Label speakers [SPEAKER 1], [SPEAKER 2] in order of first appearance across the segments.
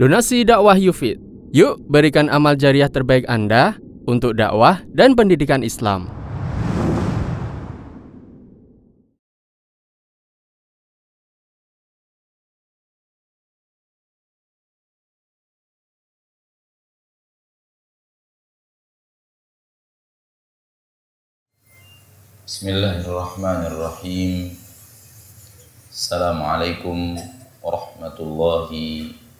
[SPEAKER 1] Donasi dakwah Yufid. Yuk berikan amal jariah terbaik Anda untuk dakwah dan pendidikan Islam.
[SPEAKER 2] Bismillahirrahmanirrahim. Assalamualaikum warahmatullahi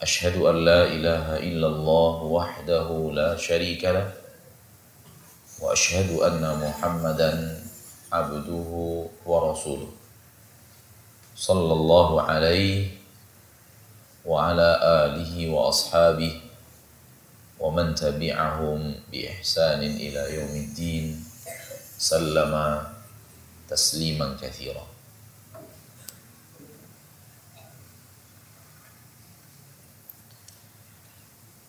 [SPEAKER 2] أشهد أن لا إله إلا الله وحده لا شريك له وأشهد أن محمدا عبده ورسوله. صلى الله عليه وعلى آله وأصحابه ومن تبعهم بإحسان إلى يوم الدين سلم تسليما كثيرا.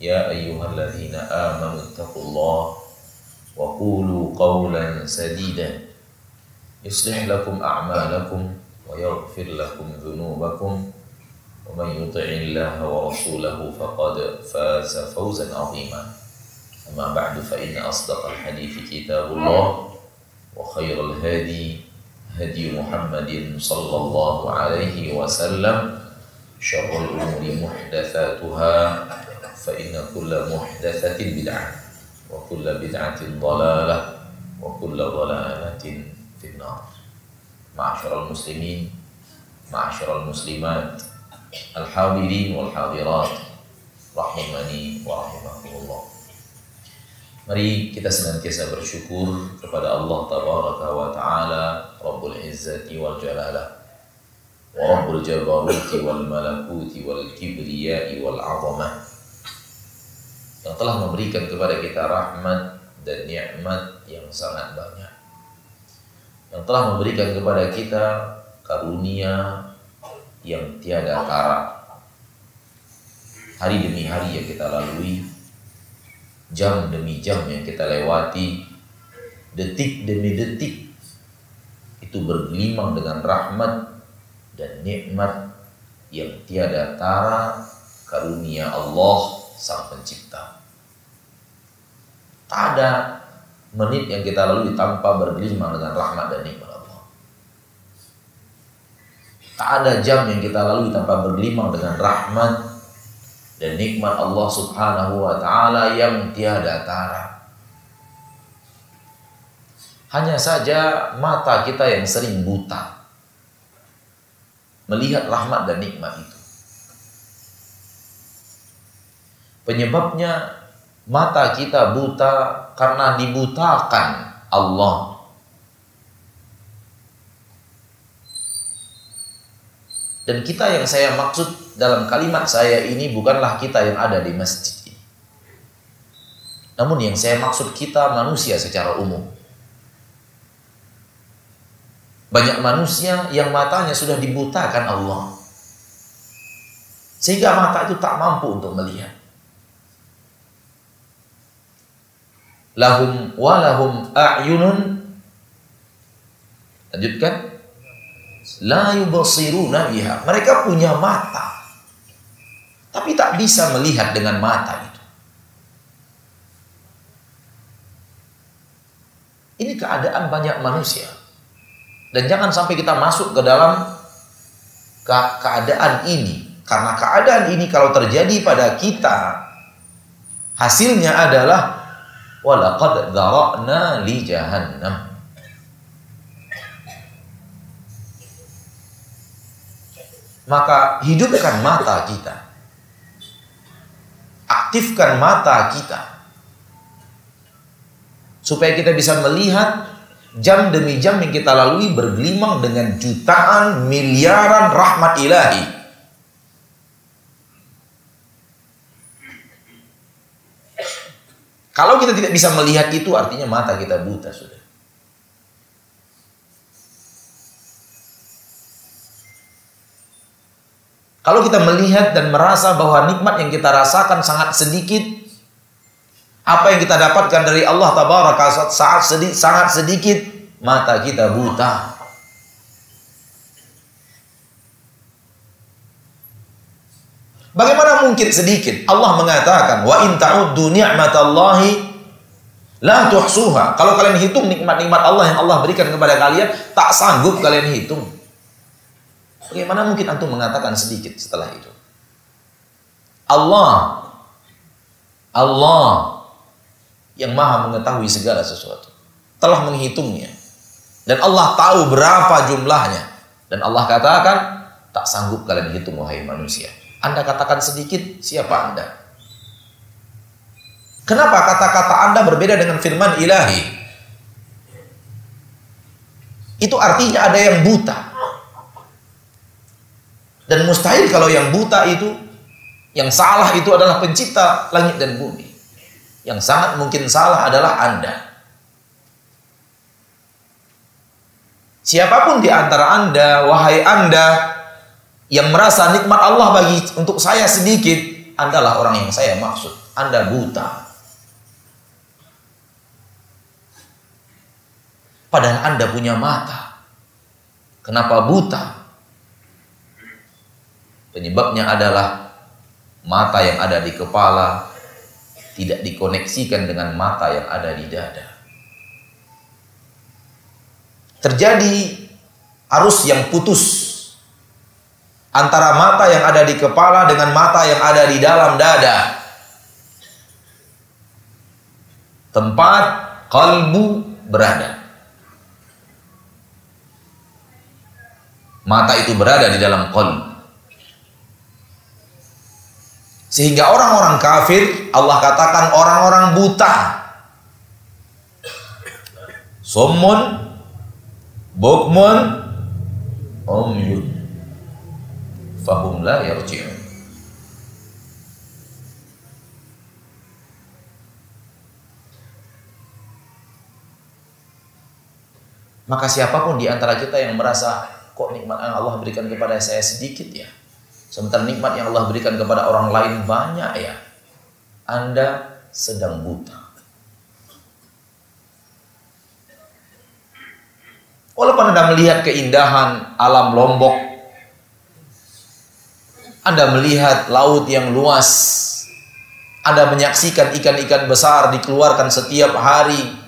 [SPEAKER 2] يا أيها الذين آمنوا اتقوا الله وقولوا قولا سديدا. يصلح لكم أعمالكم ويغفر لكم ذنوبكم. ومن يطع الله ورسوله فقد فاز فوزا عظيما. أما بعد فإن أصدق الحديث كتاب الله وخير الهادي هدي محمد صلى الله عليه وسلم. شر الأمور محدثاتها فإن كل محدثة بدعة وكل بدعة ضلالة وكل ضلالة في النار معشر المسلمين معشر المسلمات الحاضرين والحاضرات رحمني ورحمكم الله Mari kita senantiasa bersyukur kepada Allah Tabaraka wa Ta'ala Rabbul Izzati wal Jalalah Wa Rabbul Jabaruti wal Malakuti wal Kibriyai wal Azamah Yang telah memberikan kepada kita rahmat dan nikmat yang sangat banyak Yang telah memberikan kepada kita karunia yang tiada tara Hari demi hari yang kita lalui jam demi jam yang kita lewati, detik demi detik itu bergelimang dengan rahmat dan nikmat yang tiada tara karunia Allah Sang Pencipta. Tak ada menit yang kita lalui tanpa bergelimang dengan rahmat dan nikmat Allah. Tak ada jam yang kita lalui tanpa bergelimang dengan rahmat dan nikmat Allah Subhanahu wa taala yang tiada tara. Hanya saja mata kita yang sering buta melihat rahmat dan nikmat itu. Penyebabnya mata kita buta karena dibutakan Allah. Dan kita yang saya maksud dalam kalimat saya ini bukanlah kita yang ada di masjid. Namun yang saya maksud kita manusia secara umum. Banyak manusia yang matanya sudah dibutakan Allah. Sehingga mata itu tak mampu untuk melihat. Lahum walahum a'yunun Lanjutkan. La yubasiruna biha. Mereka punya mata tapi tak bisa melihat dengan mata itu. Ini keadaan banyak manusia. Dan jangan sampai kita masuk ke dalam ke keadaan ini. Karena keadaan ini kalau terjadi pada kita, hasilnya adalah walaqad dzara'na li jahannam. Maka hidupkan mata kita. Aktifkan mata kita. Supaya kita bisa melihat jam demi jam yang kita lalui bergelimang dengan jutaan miliaran rahmat ilahi. Kalau kita tidak bisa melihat itu artinya mata kita buta sudah. Kalau kita melihat dan merasa bahwa nikmat yang kita rasakan sangat sedikit, apa yang kita dapatkan dari Allah Tabaraka saat sedikit, sangat sedikit, mata kita buta. Bagaimana mungkin sedikit? Allah mengatakan, "Wa in ta'uddu ni'matallahi la tuhsuha." Kalau kalian hitung nikmat-nikmat Allah yang Allah berikan kepada kalian, tak sanggup kalian hitung. Bagaimana mungkin antum mengatakan sedikit setelah itu? Allah Allah yang maha mengetahui segala sesuatu telah menghitungnya dan Allah tahu berapa jumlahnya dan Allah katakan tak sanggup kalian hitung wahai manusia anda katakan sedikit, siapa Anda? Kenapa kata-kata Anda berbeda dengan firman ilahi? Itu artinya ada yang buta. Dan mustahil kalau yang buta itu, yang salah itu adalah pencipta langit dan bumi. Yang sangat mungkin salah adalah Anda. Siapa pun di antara Anda, wahai Anda, yang merasa nikmat Allah bagi untuk saya sedikit, Andalah orang yang saya maksud. Anda buta. Padahal Anda punya mata. Kenapa buta? Penyebabnya adalah mata yang ada di kepala tidak dikoneksikan dengan mata yang ada di dada. Terjadi arus yang putus antara mata yang ada di kepala dengan mata yang ada di dalam dada. Tempat kalbu berada. Mata itu berada di dalam kalbu. Sehingga orang-orang kafir Allah katakan orang-orang buta. Sommun, bukmun, umyun fahum la yarji'un Maka siapa pun di antara kita yang merasa kok nikmat yang Allah berikan kepada saya sedikit ya. Sementara nikmat yang Allah berikan kepada orang lain banyak ya. Anda sedang buta. Walaupun Anda melihat keindahan alam Lombok anda melihat laut yang luas. Anda menyaksikan ikan-ikan besar dikeluarkan setiap hari.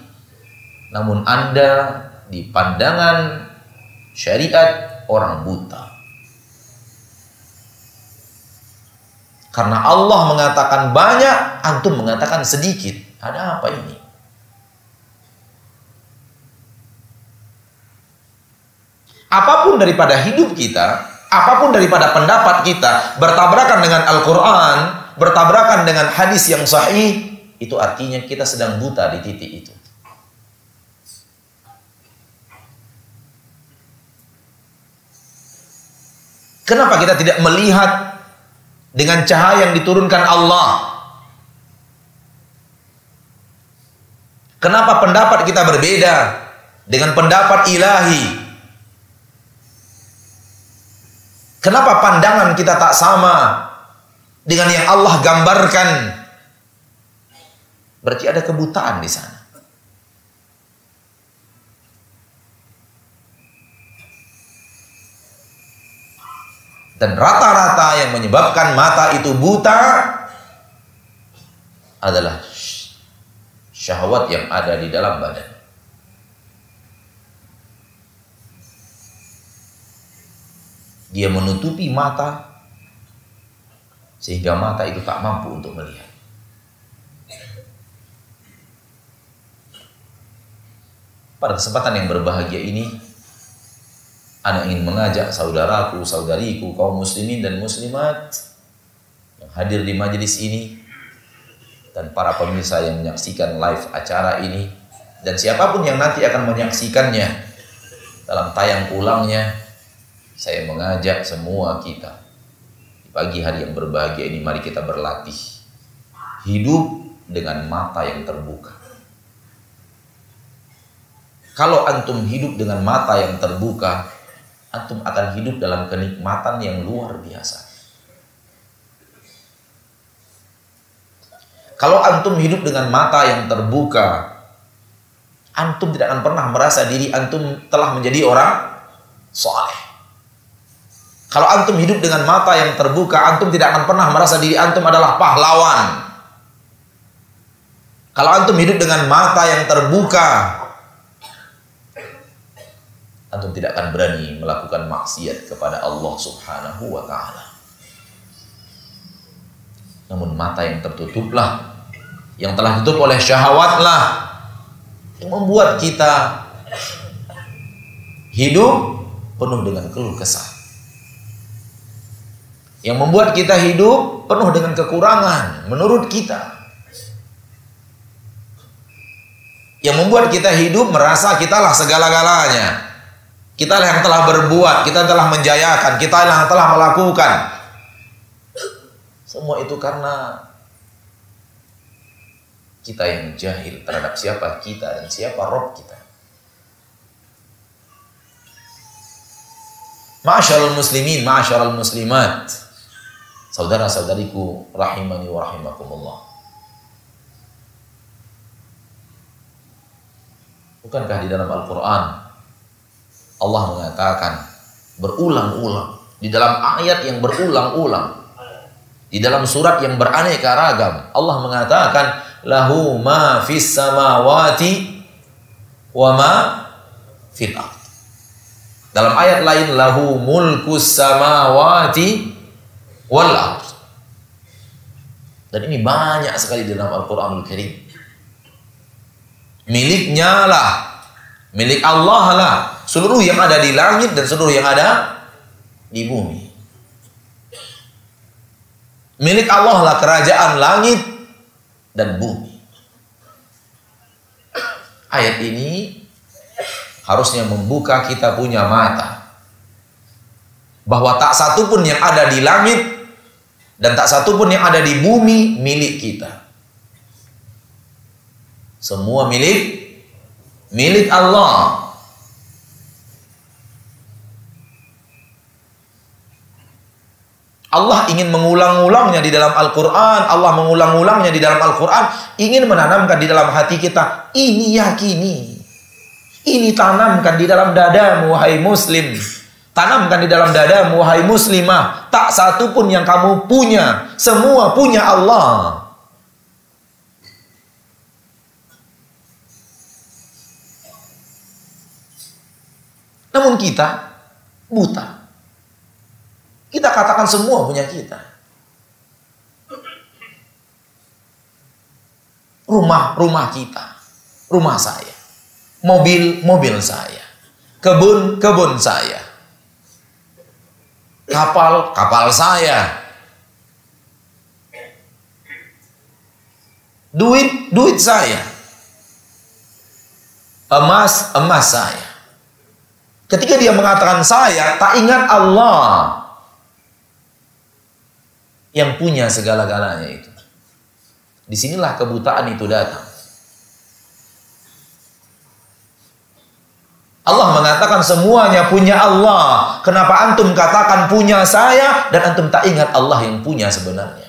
[SPEAKER 2] Namun Anda di pandangan syariat orang buta. Karena Allah mengatakan banyak, antum mengatakan sedikit. Ada apa ini? Apa pun daripada hidup kita, apa pun daripada pendapat kita bertabrakan dengan Al-Quran, bertabrakan dengan hadis yang sahih, itu artinya kita sedang buta di titik itu. Kenapa kita tidak melihat dengan cahaya yang diturunkan Allah? Kenapa pendapat kita berbeda dengan pendapat ilahi? Kenapa pandangan kita tak sama dengan yang Allah gambarkan? Berarti ada kebutaan di sana. Dan rata-rata yang menyebabkan mata itu buta adalah syahwat yang ada di dalam badan. Dia menutupi mata Sehingga mata itu tak mampu untuk melihat. Pada kesempatan yang berbahagia ini, Anda ingin mengajak saudaraku, saudariku, kaum muslimin dan muslimat yang hadir di majelis ini dan para pemirsa yang menyaksikan live acara ini dan siapa pun yang nanti akan menyaksikannya dalam tayang ulangnya saya mengajak semua kita di pagi hari yang berbahagia ini mari kita berlatih hidup dengan mata yang terbuka kalau antum hidup dengan mata yang terbuka, antum akan hidup dalam kenikmatan yang luar biasa. Kalau antum hidup dengan mata yang terbuka, antum tidak akan pernah merasa diri antum telah menjadi orang soleh. Kalau antum hidup dengan mata yang terbuka, antum tidak akan pernah merasa diri antum adalah pahlawan. Kalau antum hidup dengan mata yang terbuka, antum tidak akan berani melakukan maksiat kepada Allah Subhanahu wa taala. Namun mata yang tertutuplah yang telah ditutup oleh syahwatlah yang membuat kita hidup penuh dengan keluh kesah. Yang membuat kita hidup penuh dengan kekurangan menurut kita. Yang membuat kita hidup merasa kitalah segala-galanya. Kita yang telah berbuat, kita telah menjayakan, kita yang telah melakukan. Semua itu karena kita yang jahil terhadap siapa kita dan siapa Rob kita. Ma'asyarul muslimin, ma'asyarul muslimat. Saudara-saudariku rahimani wa rahimakumullah. Bukankah di dalam Al-Quran Allah mengatakan berulang-ulang di dalam ayat yang berulang-ulang di dalam surat yang beraneka ragam Allah mengatakan lahu ma fis samawati wa ma fil ard dalam ayat lain lahu mulkus samawati wal dan ini banyak sekali di dalam Al-Qur'anul Karim miliknya lah milik Allah lah seluruh yang ada di langit dan seluruh yang ada di bumi. Milik Allah lah kerajaan langit dan bumi. Ayat ini harusnya membuka kita punya mata. Bahwa tak satu pun yang ada di langit dan tak satu pun yang ada di bumi milik kita. Semua milik milik Allah. Allah ingin mengulang-ulangnya di dalam Al-Quran. Allah mengulang-ulangnya di dalam Al-Quran. Ingin menanamkan di dalam hati kita. Ini yakini. Ini tanamkan di dalam dadamu, wahai muslim. Tanamkan di dalam dadamu, wahai muslimah. Tak satu pun yang kamu punya. Semua punya Allah. Namun kita buta. Kita katakan semua punya kita. Rumah, rumah kita. Rumah saya. Mobil, mobil saya. Kebun, kebun saya. Kapal, kapal saya. Duit, duit saya. Emas, emas saya. Ketika dia mengatakan saya, tak ingat Allah yang punya segala-galanya itu. Di sinilah kebutaan itu datang. Allah mengatakan semuanya punya Allah. Kenapa antum katakan punya saya dan antum tak ingat Allah yang punya sebenarnya?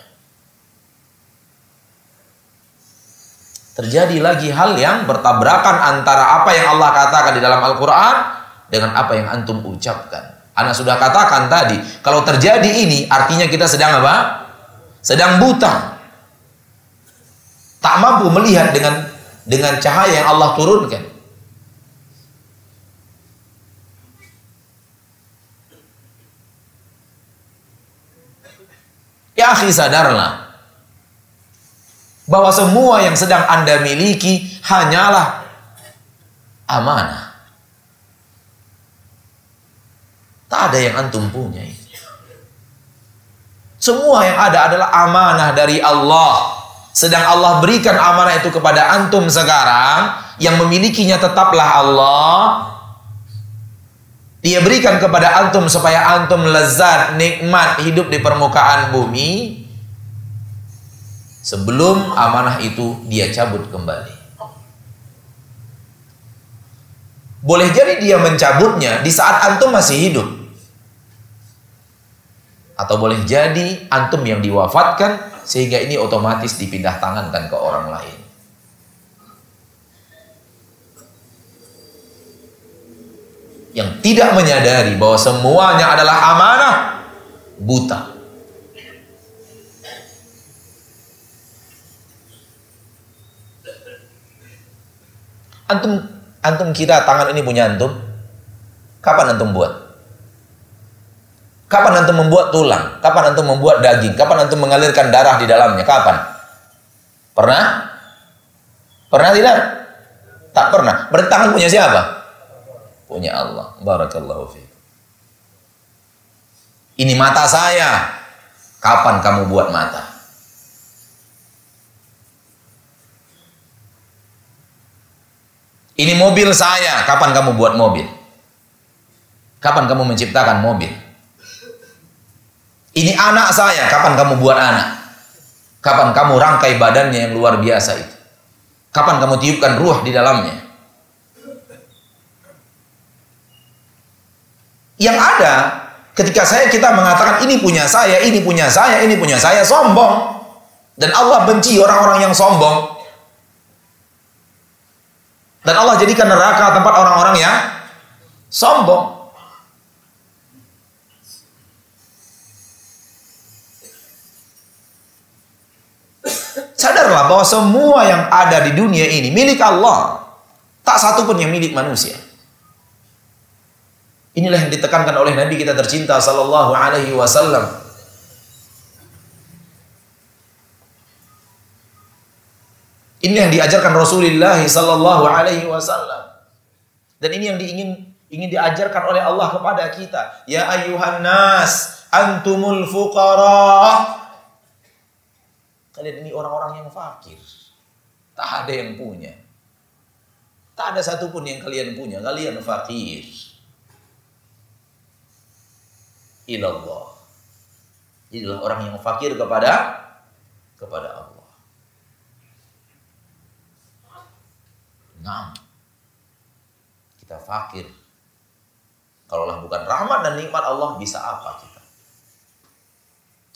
[SPEAKER 2] Terjadi lagi hal yang bertabrakan antara apa yang Allah katakan di dalam Al-Quran dengan apa yang antum ucapkan. Anak sudah katakan tadi, kalau terjadi ini artinya kita sedang apa? Sedang buta. Tak mampu melihat dengan dengan cahaya yang Allah turunkan. Ya akhi sadarlah bahwa semua yang sedang Anda miliki hanyalah amanah. Tak ada yang antum punya. Semua yang ada adalah amanah dari Allah. Sedang Allah berikan amanah itu kepada antum sekarang, yang memilikinya tetaplah Allah. Dia berikan kepada antum supaya antum lezat, nikmat hidup di permukaan bumi. Sebelum amanah itu dia cabut kembali. Boleh jadi dia mencabutnya di saat antum masih hidup. Atau boleh jadi antum yang diwafatkan sehingga ini otomatis dipindah tangankan ke orang lain. Yang tidak menyadari bahwa semuanya adalah amanah buta. Antum antum kira tangan ini punya antum? Kapan antum buat? Kapan antum membuat tulang? Kapan antum membuat daging? Kapan antum mengalirkan darah di dalamnya? Kapan? Pernah? Pernah tidak? Tak pernah. Berarti tangan punya siapa? Punya Allah. Barakallahu fi. Ini mata saya. Kapan kamu buat mata? Ini mobil saya. Kapan kamu buat mobil? Kapan kamu menciptakan mobil? Ini anak saya, kapan kamu buat anak? Kapan kamu rangkai badannya yang luar biasa itu? Kapan kamu tiupkan ruh di dalamnya? Yang ada ketika saya kita mengatakan ini punya saya, ini punya saya, ini punya saya, sombong. Dan Allah benci orang-orang yang sombong. Dan Allah jadikan neraka tempat orang-orang yang sombong. Sadarlah bahwa semua yang ada di dunia ini milik Allah. Tak satu pun yang milik manusia. Inilah yang ditekankan oleh Nabi kita tercinta sallallahu alaihi wasallam. Ini yang diajarkan Rasulullah sallallahu alaihi wasallam. Dan ini yang diingin ingin diajarkan oleh Allah kepada kita. Ya ayuhan nas, antumul fuqara Kalian ini orang-orang yang fakir. Tak ada yang punya. Tak ada satupun yang kalian punya. Kalian fakir. Ilallah. Inilah orang yang fakir kepada kepada Allah. Nah, kita fakir. Kalaulah bukan rahmat dan nikmat Allah, bisa apa kita?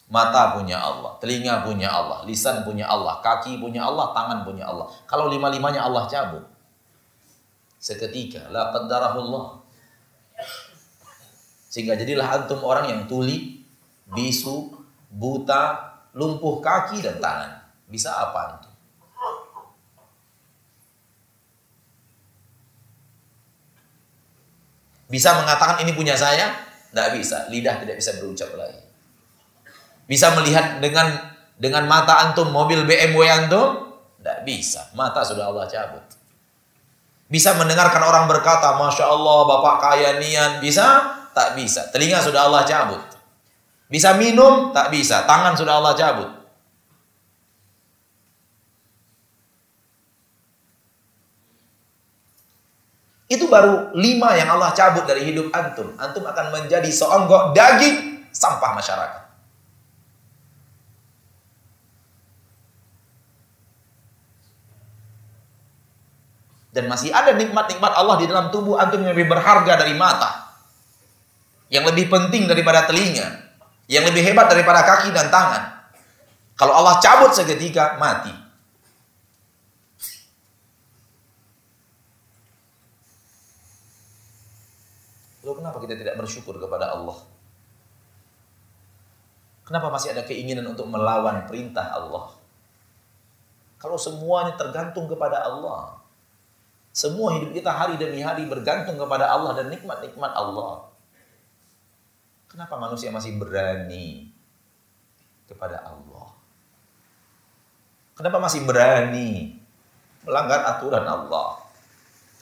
[SPEAKER 2] Mata punya Allah, telinga punya Allah, lisan punya Allah, kaki punya Allah, tangan punya Allah. Kalau lima-limanya Allah cabut. Seketika, la qaddarahullah. Sehingga jadilah antum orang yang tuli, bisu, buta, lumpuh kaki dan tangan. Bisa apa antum? Bisa mengatakan ini punya saya? Tidak bisa. Lidah tidak bisa berucap lagi. Bisa melihat dengan dengan mata antum mobil BMW antum? Tidak bisa. Mata sudah Allah cabut. Bisa mendengarkan orang berkata, Masya Allah, Bapak kaya nian. Bisa? Tak bisa. Telinga sudah Allah cabut. Bisa minum? Tak bisa. Tangan sudah Allah cabut. Itu baru lima yang Allah cabut dari hidup antum. Antum akan menjadi seonggok daging sampah masyarakat. Dan masih ada nikmat-nikmat Allah di dalam tubuh antum yang lebih berharga dari mata. Yang lebih penting daripada telinga. Yang lebih hebat daripada kaki dan tangan. Kalau Allah cabut seketika, mati. Lalu kenapa kita tidak bersyukur kepada Allah? Kenapa masih ada keinginan untuk melawan perintah Allah? Kalau semuanya tergantung kepada Allah. Semua hidup kita hari demi hari bergantung kepada Allah dan nikmat-nikmat Allah. Kenapa manusia masih berani kepada Allah. Kenapa masih berani melanggar aturan Allah?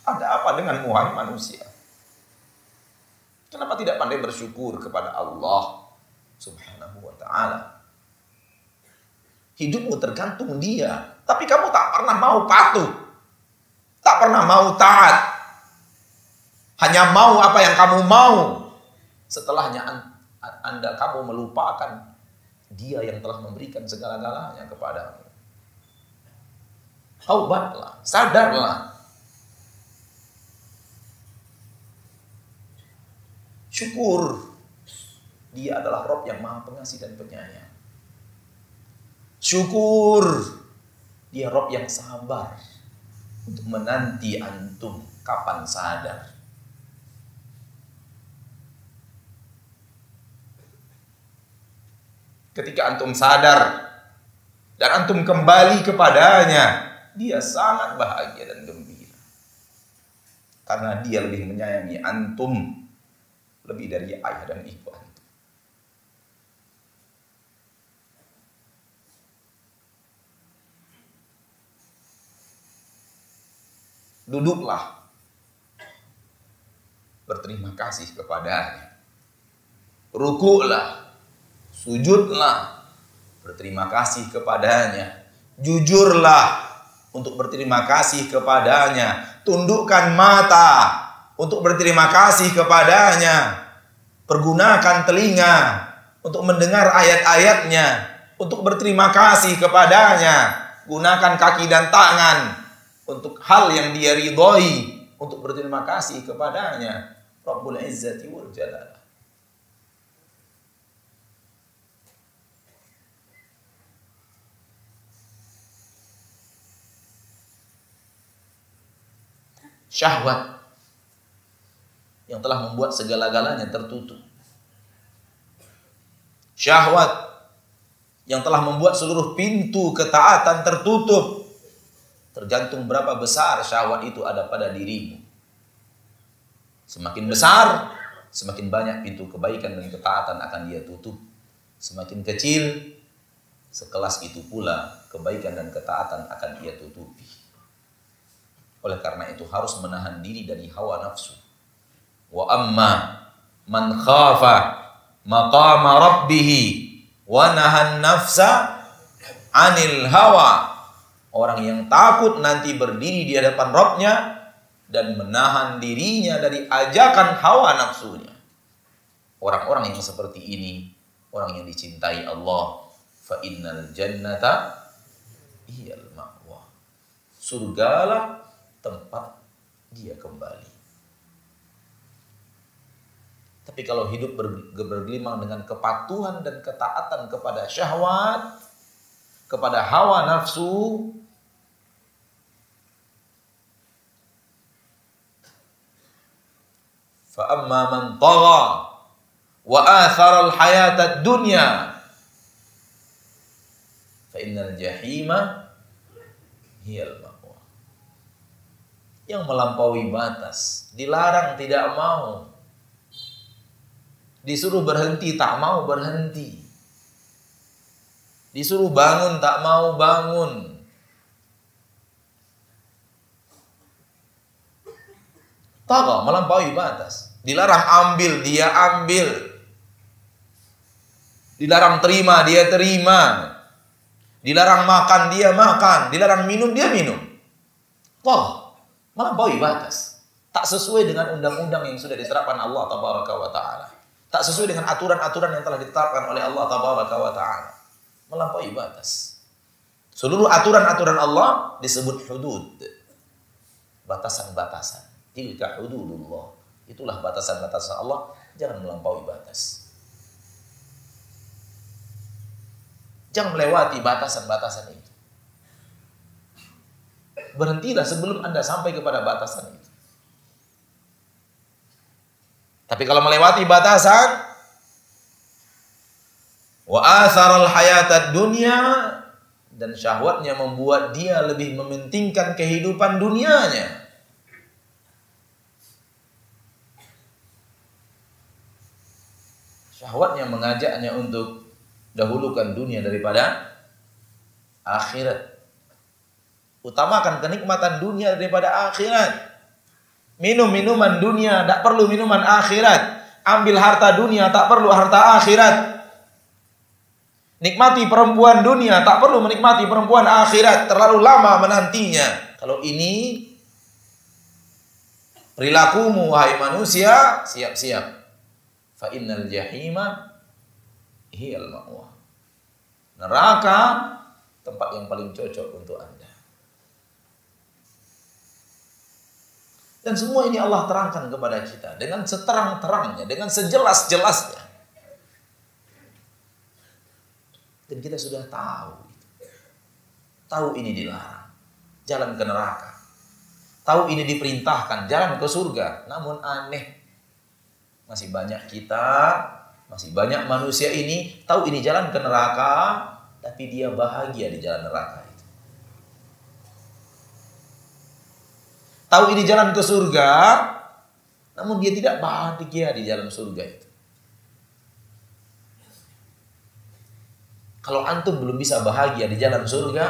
[SPEAKER 2] Ada apa dengan muhai manusia? Kenapa tidak pandai bersyukur kepada Allah Subhanahu wa taala? Hidupmu tergantung Dia, tapi kamu tak pernah mau patuh. Tak pernah mau taat. Hanya mau apa yang kamu mau. Setelahnya Anda kamu melupakan Dia yang telah memberikan segala-galanya kepadamu. Taubatlah, sadarlah. Syukur. Dia adalah Rob yang maha pengasih dan penyayang. Syukur. Dia Rob yang sabar. Untuk menanti antum kapan sadar. Ketika antum sadar dan antum kembali kepadanya, dia sangat bahagia dan gembira. Karena dia lebih menyayangi antum lebih dari ayah dan ibu antum. Duduklah berterima kasih kepadanya. Rukuklah, sujudlah, berterima kasih kepadanya. Jujurlah, untuk berterima kasih kepadanya. Tundukkan mata untuk berterima kasih kepadanya. Pergunakan telinga untuk mendengar ayat-ayatnya. Untuk berterima kasih kepadanya. Gunakan kaki dan tangan untuk hal yang dia ridhoi. Untuk berterima kasih kepadanya. Rabbul Izzati wal Jalal. Syahwat yang telah membuat segala-galanya tertutup. Syahwat yang telah membuat seluruh pintu ketaatan tertutup. Tergantung berapa besar syahwat itu ada pada dirimu. Semakin besar, semakin banyak pintu kebaikan dan ketaatan akan dia tutup. Semakin kecil, sekelas itu pula kebaikan dan ketaatan akan dia tutupi. Oleh karena itu harus menahan diri dari hawa nafsu. Wa amma man khafa maqama rabbih wa nahan nafsa anil hawa. Orang yang takut nanti berdiri di hadapan Rabbnya dan menahan dirinya dari ajakan hawa nafsunya. Orang-orang yang seperti ini, orang yang dicintai Allah, fa innal jannata iyal ma'wa. Surgalah tempat dia kembali. Tapi kalau hidup bergelimang dengan kepatuhan dan ketaatan kepada syahwat, kepada hawa nafsu, فأما من طغى وآثر الحياة الدنيا فإن الجحيم هي المأوى yang melampaui batas, dilarang tidak mau. Disuruh berhenti tak mau berhenti. Disuruh bangun tak mau bangun. Tahu melampaui batas. Dilarang ambil, dia ambil. Dilarang terima, dia terima. Dilarang makan, dia makan. Dilarang minum, dia minum. Tahu melampaui batas. Tak sesuai dengan undang-undang yang sudah diterapkan Allah tabaraka wa taala. Tak sesuai dengan aturan-aturan yang telah ditetapkan oleh Allah tabaraka wa taala. Melampaui batas. Seluruh aturan-aturan Allah disebut hudud. Batasan-batasan. Tilka hududullah. Itulah batasan-batasan Allah. Jangan melampaui batas. Jangan melewati batasan-batasan itu berhentilah sebelum Anda sampai kepada batasan itu. Tapi kalau melewati batasan wa atharal hayatad dunya dan syahwatnya membuat dia lebih mementingkan kehidupan dunianya. Syahwatnya mengajaknya untuk Dahulukan dunia daripada akhirat. Utamakan kenikmatan dunia daripada akhirat. Minum minuman dunia, tak perlu minuman akhirat. Ambil harta dunia, tak perlu harta akhirat. Nikmati perempuan dunia, tak perlu menikmati perempuan akhirat. Terlalu lama menantinya. Kalau ini perilakumu, wahai manusia, siap-siap. Fa innal jahima hiyal ma'wah. Neraka tempat yang paling cocok untuk Anda. Dan semua ini Allah terangkan kepada kita dengan seterang-terangnya, dengan sejelas-jelasnya. Dan kita sudah tahu. Tahu ini dilarang. Jalan ke neraka. Tahu ini diperintahkan, jalan ke surga. Namun aneh. Masih banyak kita, masih banyak manusia ini tahu ini jalan ke neraka, tapi dia bahagia di jalan neraka. Tahu ini jalan ke surga, namun dia tidak bahagia di jalan surga itu. Kalau antum belum bisa bahagia di jalan surga,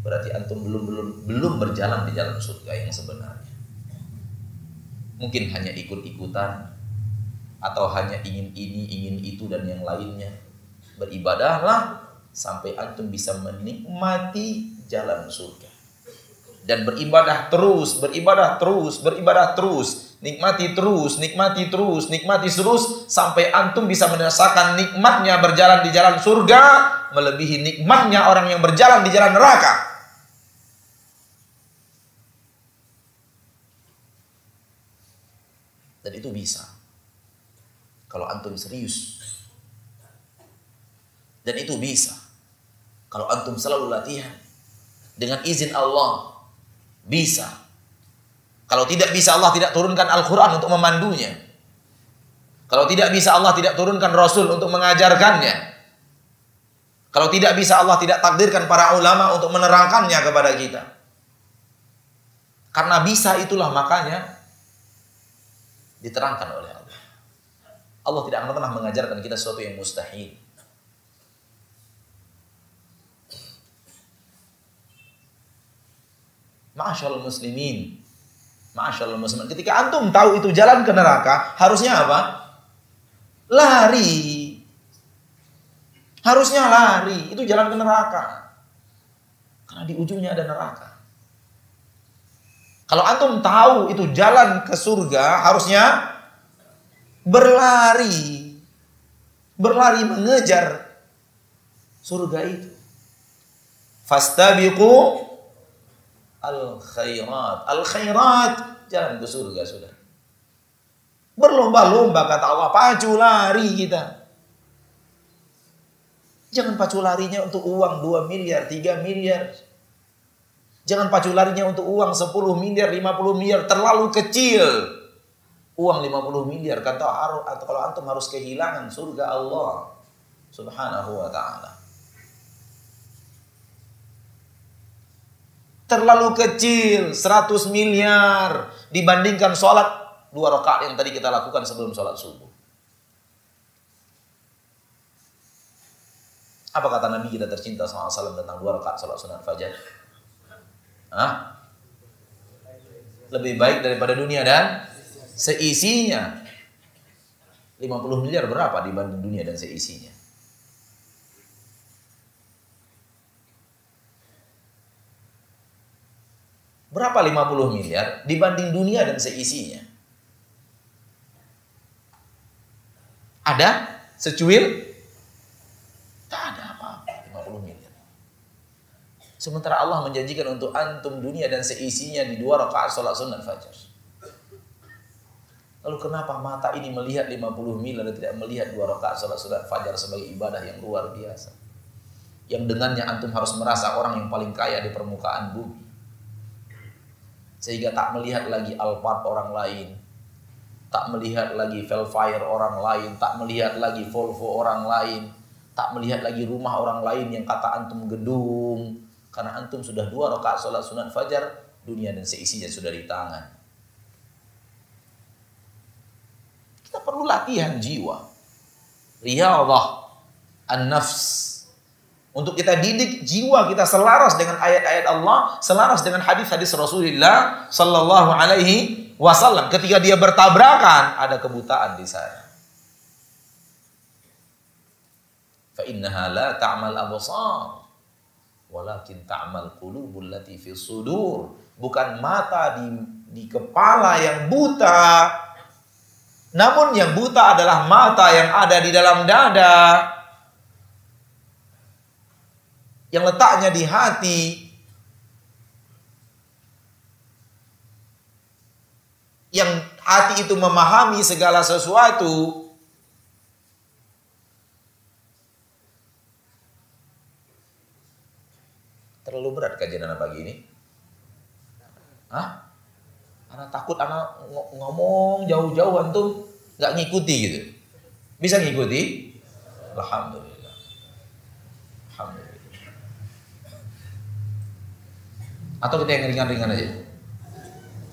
[SPEAKER 2] berarti antum belum belum belum berjalan di jalan surga yang sebenarnya. Mungkin hanya ikut-ikutan atau hanya ingin ini, ingin itu dan yang lainnya. Beribadahlah sampai antum bisa menikmati jalan surga dan beribadah terus, beribadah terus, beribadah terus, nikmati terus, nikmati terus, nikmati terus sampai antum bisa merasakan nikmatnya berjalan di jalan surga melebihi nikmatnya orang yang berjalan di jalan neraka. Dan itu bisa. Kalau antum serius. Dan itu bisa. Kalau antum selalu latihan dengan izin Allah bisa. Kalau tidak bisa Allah tidak turunkan Al-Quran untuk memandunya. Kalau tidak bisa Allah tidak turunkan Rasul untuk mengajarkannya. Kalau tidak bisa Allah tidak takdirkan para ulama untuk menerangkannya kepada kita. Karena bisa itulah makanya diterangkan oleh Allah. Allah tidak akan pernah mengajarkan kita sesuatu yang mustahil. Masyaallah muslimin. Masyaallah muslimin. Ketika antum tahu itu jalan ke neraka, harusnya apa? Lari. Harusnya lari. Itu jalan ke neraka. Karena di ujungnya ada neraka. Kalau antum tahu itu jalan ke surga, harusnya berlari. Berlari mengejar surga itu. Fastabiqu al khairat. Al khairat jalan ke surga sudah. Berlomba-lomba kata Allah, pacu lari kita. Jangan pacu larinya untuk uang 2 miliar, 3 miliar. Jangan pacu larinya untuk uang 10 miliar, 50 miliar, terlalu kecil. Uang 50 miliar kata atau kalau antum harus kehilangan surga Allah Subhanahu wa taala. Terlalu kecil 100 miliar dibandingkan sholat dua rakaat yang tadi kita lakukan sebelum sholat subuh. Apa kata Nabi kita tercinta SAW tentang dua rakaat sholat sunat fajar? Hah? Lebih baik daripada dunia dan seisinya. 50 miliar berapa dibanding dunia dan seisinya? Berapa 50 miliar dibanding dunia dan seisinya? Ada secuil? Tak ada apa-apa 50 miliar. Sementara Allah menjanjikan untuk antum dunia dan seisinya di dua rakaat sholat sunat fajar. Lalu kenapa mata ini melihat 50 miliar dan tidak melihat dua rakaat sholat sunat fajar sebagai ibadah yang luar biasa? Yang dengannya antum harus merasa orang yang paling kaya di permukaan bumi sehingga tak melihat lagi Alphard orang lain. Tak melihat lagi Velfire orang lain. Tak melihat lagi Volvo orang lain. Tak melihat lagi rumah orang lain yang kata antum gedung. Karena antum sudah dua rakaat sholat sunat fajar dunia dan seisinya sudah di tangan. Kita perlu latihan jiwa. Riyadhah an-nafs. Untuk kita didik jiwa kita selaras dengan ayat-ayat Allah, selaras dengan hadis-hadis Rasulullah sallallahu alaihi wasallam. Ketika dia bertabrakan, ada kebutaan di sana. Innaha la ta'mal absar walakin ta'mal qulubul lati fi sudur. Bukan mata di di kepala yang buta, namun yang buta adalah mata yang ada di dalam dada yang letaknya di hati yang hati itu memahami segala sesuatu terlalu berat kajian anak pagi ini Hah? Anak takut anak ngomong jauh-jauh antum nggak ngikuti gitu. Bisa ngikuti? Alhamdulillah. Atau kita yang ringan-ringan aja?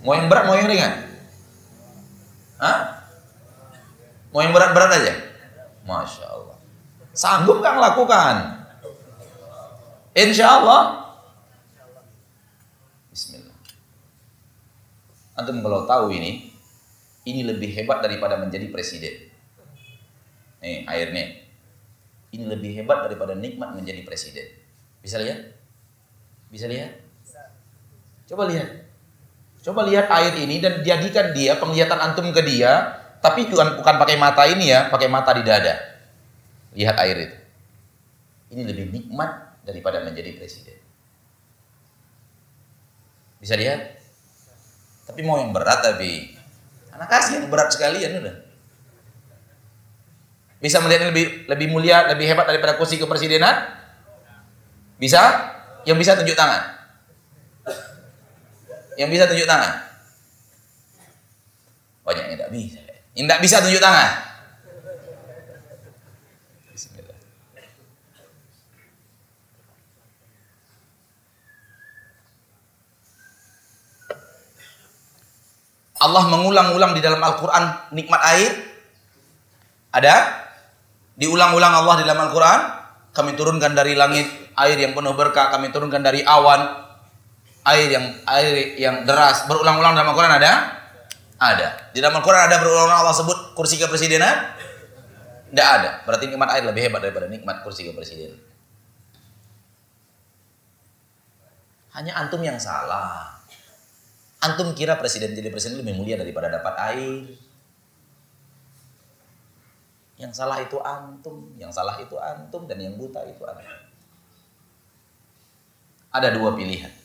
[SPEAKER 2] Mau yang berat, mau yang ringan? Hah? Mau yang berat-berat aja? Masya Allah. Sanggup kan lakukan? Insya Allah. Bismillah. Antum kalau tahu ini, ini lebih hebat daripada menjadi presiden. Nih airnya. Ini lebih hebat daripada nikmat menjadi presiden. Bisa lihat? Bisa lihat? Coba lihat. Coba lihat air ini dan jadikan dia penglihatan antum ke dia, tapi bukan bukan pakai mata ini ya, pakai mata di dada. Lihat air itu. Ini lebih nikmat daripada menjadi presiden. Bisa lihat? Tapi mau yang berat tapi anak kasih yang berat sekalian udah. Bisa melihat lebih lebih mulia, lebih hebat daripada kursi kepresidenan? Bisa? Yang bisa tunjuk tangan. Yang bisa tunjuk tangan? Banyak yang tidak bisa. Yang tidak bisa tunjuk tangan? Allah mengulang-ulang di dalam Al-Quran nikmat air. Ada? Diulang-ulang Allah di dalam Al-Quran. Kami turunkan dari langit air yang penuh berkah. Kami turunkan dari awan air yang air yang deras berulang-ulang dalam Al-Quran ada? Ada. Di dalam Al-Quran ada berulang-ulang Allah sebut kursi kepresidenan? Tidak ada. Berarti nikmat air lebih hebat daripada nikmat kursi kepresidenan. Hanya antum yang salah. Antum kira presiden jadi presiden lebih mulia daripada dapat air. Yang salah itu antum, yang salah itu antum, dan yang buta itu antum. Ada dua pilihan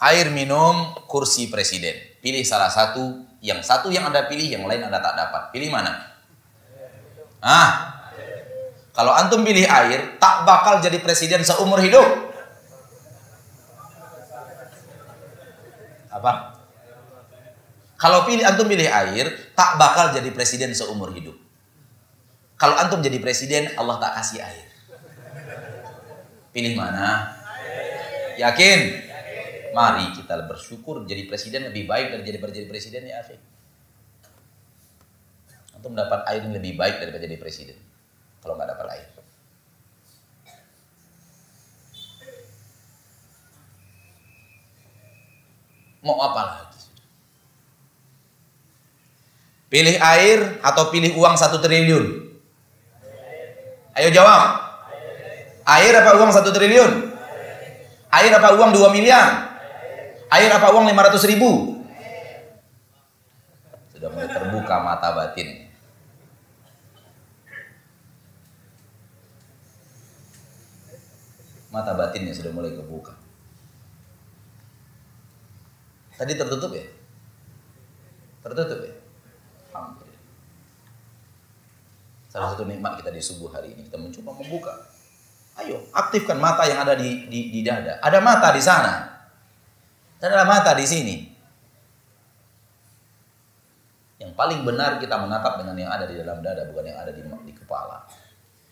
[SPEAKER 2] air minum kursi presiden. Pilih salah satu, yang satu yang Anda pilih, yang lain Anda tak dapat. Pilih mana? Ah, kalau antum pilih air, tak bakal jadi presiden seumur hidup. Apa? Kalau pilih antum pilih air, tak bakal jadi presiden seumur hidup. Kalau antum jadi presiden, Allah tak kasih air. Pilih mana? Yakin? Mari kita bersyukur jadi presiden lebih baik dari jadi berjadi presiden ya akhi. Untuk mendapat air yang lebih baik daripada jadi presiden. Kalau nggak dapat air. Mau apa lagi? Pilih air atau pilih uang satu triliun? Ayo jawab. Air apa uang satu triliun? Air apa uang dua miliar? Air apa uang 500 ribu? Sudah mulai terbuka mata batin. Mata batinnya sudah mulai kebuka. Tadi tertutup ya? Tertutup ya? Alhamdulillah. Salah satu nikmat kita di subuh hari ini kita mencoba membuka. Ayo, aktifkan mata yang ada di, di, di dada. Ada mata di sana. Dan ada mata di sini. Yang paling benar kita menatap dengan yang ada di dalam dada, bukan yang ada di, di kepala.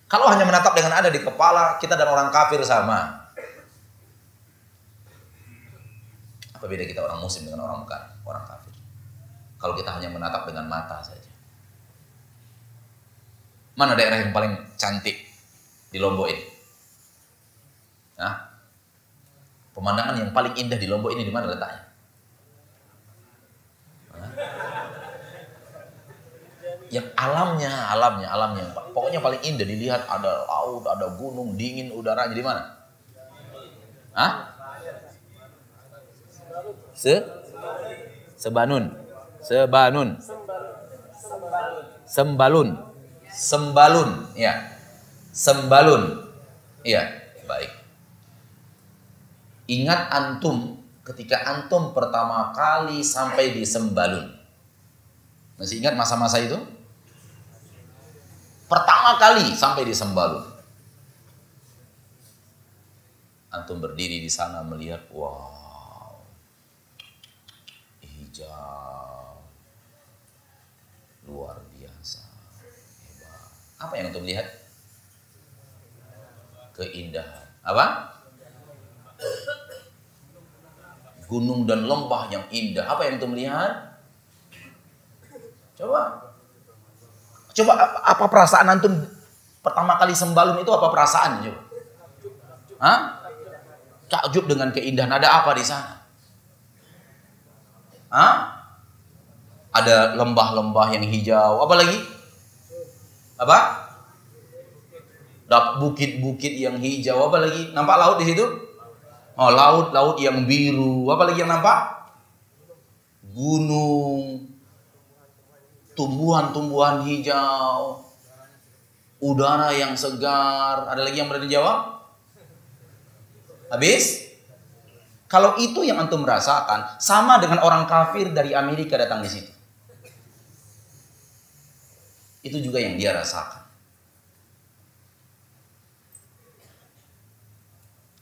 [SPEAKER 2] Kalau hanya menatap dengan ada di kepala, kita dan orang kafir sama. Apa beda kita orang muslim dengan orang bukan orang kafir? Kalau kita hanya menatap dengan mata saja. Mana daerah yang paling cantik? di Lombok ini? Hah? Pemandangan yang paling indah di Lombok ini di mana letaknya? Yang alamnya, alamnya, alamnya. Pokoknya paling indah dilihat ada laut, ada gunung, dingin udaranya di mana? Hah? Se? Sebanun. Sebanun. Sembalun. Sembalun, ya. Sembalun. Iya, baik. Ingat antum ketika antum pertama kali sampai di Sembalun. Masih ingat masa-masa itu? Pertama kali sampai di Sembalun. Antum berdiri di sana melihat, wow, hijau, luar biasa, hebat. Apa yang antum lihat? Keindahan. Apa? Gunung dan lembah yang indah. Apa yang antum lihat? Coba. Coba apa perasaan antum pertama kali sembalun itu apa perasaan coba? Hah? Takjub dengan keindahan. Ada apa di sana? Hah? Ada lembah-lembah yang hijau. Apa lagi? Apa? Bukit-bukit yang hijau. Apa lagi? Nampak laut di situ? Oh, laut-laut yang biru. Apa lagi yang nampak? Gunung. Tumbuhan-tumbuhan hijau. Udara yang segar. Ada lagi yang berada di Jawa? Habis? Kalau itu yang antum merasakan, sama dengan orang kafir dari Amerika datang di situ. Itu juga yang dia rasakan.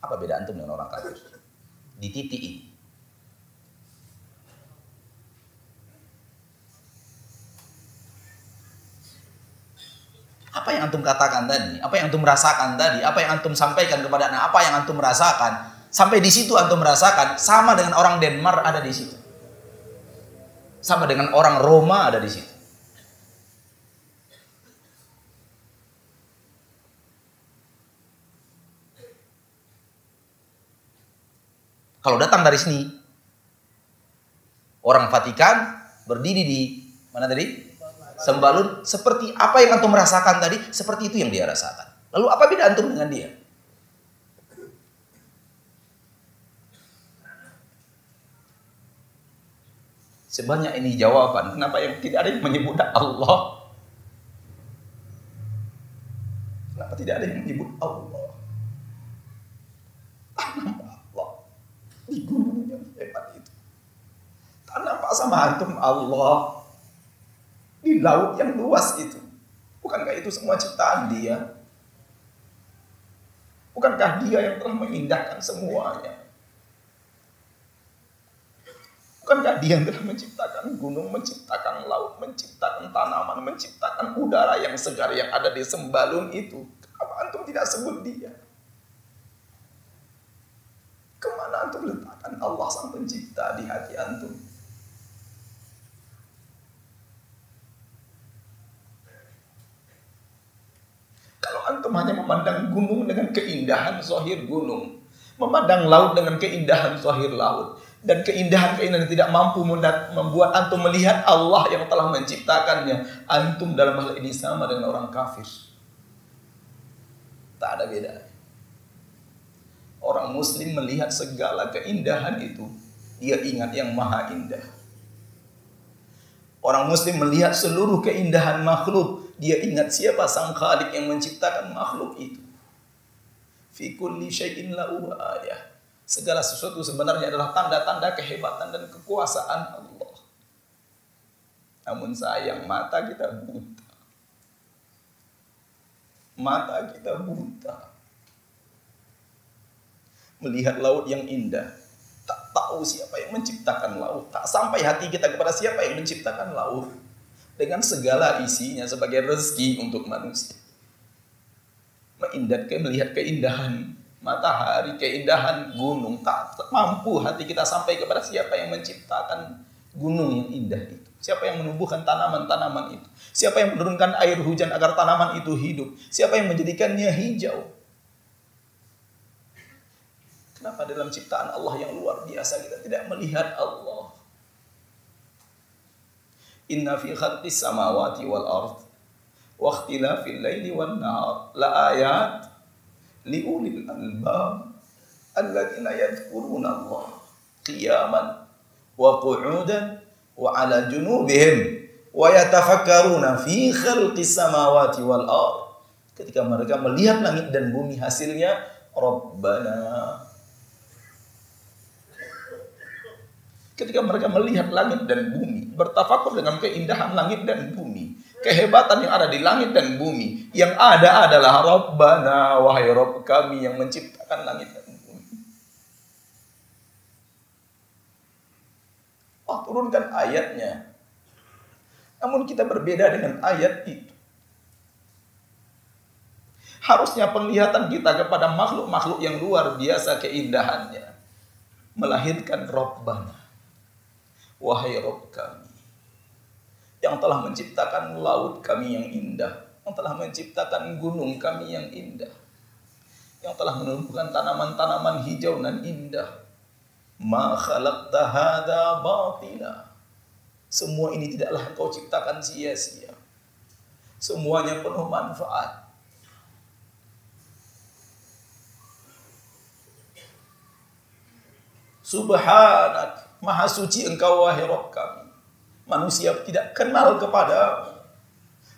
[SPEAKER 2] Apa beda antum dengan orang kafir? Di titik ini. Apa yang antum katakan tadi? Apa yang antum rasakan tadi? Apa yang antum sampaikan kepada anak? Apa yang antum rasakan? Sampai di situ antum merasakan sama dengan orang Denmark ada di situ. Sama dengan orang Roma ada di situ. Kalau datang dari sini, orang Vatikan berdiri di mana tadi? Sembalun seperti apa yang antum merasakan tadi, seperti itu yang dia rasakan. Lalu apa beda antum dengan dia? Sebanyak ini jawaban, kenapa yang tidak ada yang menyebut Allah? Kenapa tidak ada yang menyebut Allah? Di gunung yang hebat itu. Tak nampak sama antum Allah di laut yang luas itu. Bukankah itu semua ciptaan dia? Bukankah dia yang telah mengindahkan semuanya? Bukankah dia yang telah menciptakan gunung, menciptakan laut, menciptakan tanaman, menciptakan udara yang segar yang ada di sembalun itu? Kenapa antum tidak sebut dia? Antum letakkan Allah sang pencipta di hati antum? Kalau antum hanya memandang gunung dengan keindahan zahir gunung, memandang laut dengan keindahan zahir laut, dan keindahan-keindahan yang tidak mampu membuat antum melihat Allah yang telah menciptakannya. Antum dalam hal ini sama dengan orang kafir. Tak ada beda. Orang muslim melihat segala keindahan itu, dia ingat yang maha indah. Orang muslim melihat seluruh keindahan makhluk, dia ingat siapa sang khalik yang menciptakan makhluk itu. Fi kulli syai'in. Segala sesuatu sebenarnya adalah tanda-tanda kehebatan dan kekuasaan Allah. Namun sayang mata kita buta. Mata kita buta. Melihat laut yang indah. Tak tahu siapa yang menciptakan laut. Tak sampai hati kita kepada siapa yang menciptakan laut. Dengan segala isinya sebagai rezeki untuk manusia. Meindatkan melihat keindahan matahari, keindahan gunung. Tak mampu hati kita sampai kepada siapa yang menciptakan gunung yang indah itu. Siapa yang menumbuhkan tanaman-tanaman itu? Siapa yang menurunkan air hujan agar tanaman itu hidup? Siapa yang menjadikannya hijau? Kenapa dalam ciptaan Allah yang luar biasa kita tidak melihat Allah? Inna fi khalqis samawati wal ard wa ikhtilafil laili wan nahar la ayat li ulil albab alladzina yadhkuruna Allah qiyaman wa qu'udan wa ala junubihim wa yatafakkaruna fi khalqis samawati wal ard ketika mereka melihat langit dan bumi hasilnya Rabbana ketika mereka melihat langit dan bumi bertafakur dengan keindahan langit dan bumi kehebatan yang ada di langit dan bumi yang ada adalah Rabbana wahai Rabb kami yang menciptakan langit dan Allah turunkan ayatnya. Namun kita berbeda dengan ayat itu. Harusnya penglihatan kita kepada makhluk-makhluk yang luar biasa keindahannya. Melahirkan Rabbana. Wahai Rabb kami. Yang telah menciptakan laut kami yang indah. Yang telah menciptakan gunung kami yang indah. Yang telah menumbuhkan tanaman-tanaman hijau dan indah Ma khalaqta hadha batila. Semua ini tidaklah engkau ciptakan sia-sia. Semuanya penuh manfaat. Subhanak, maha suci engkau wahai Rabb kami. Manusia tidak kenal kepada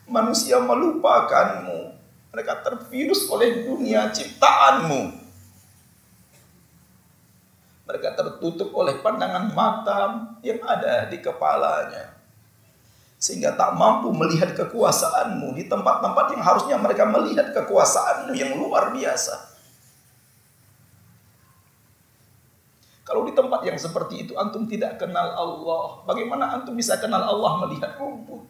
[SPEAKER 2] Manusia melupakanmu. Mereka tervirus oleh dunia ciptaanmu. Mereka tertutup oleh pandangan mata yang ada di kepalanya. Sehingga tak mampu melihat kekuasaanmu di tempat-tempat yang harusnya mereka melihat kekuasaanmu yang luar biasa. Kalau di tempat yang seperti itu antum tidak kenal Allah, bagaimana antum bisa kenal Allah melihat rumput?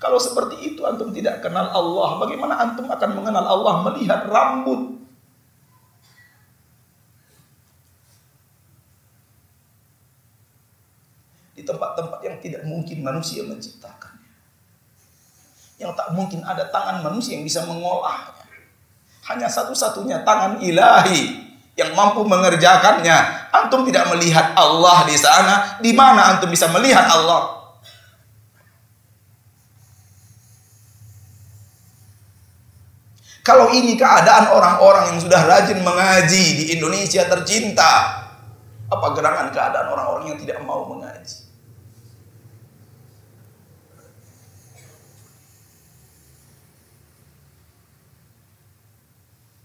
[SPEAKER 2] Kalau seperti itu antum tidak kenal Allah, bagaimana antum akan mengenal Allah melihat rambut? di tempat-tempat yang tidak mungkin manusia menciptakannya. Yang tak mungkin ada tangan manusia yang bisa mengolahnya. Hanya satu-satunya tangan ilahi yang mampu mengerjakannya. Antum tidak melihat Allah di sana, di mana antum bisa melihat Allah? Kalau ini keadaan orang-orang yang sudah rajin mengaji di Indonesia tercinta, apa gerangan keadaan orang-orang yang tidak mau mengaji?